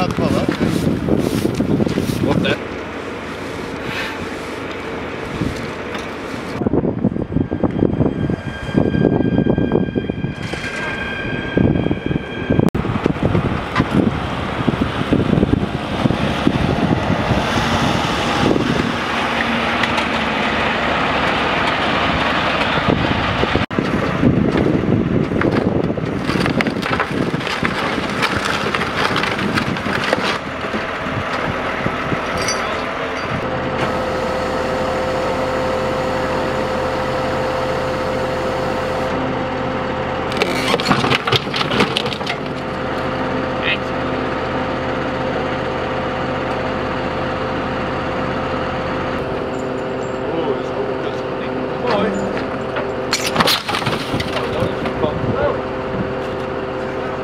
atmalı. What the?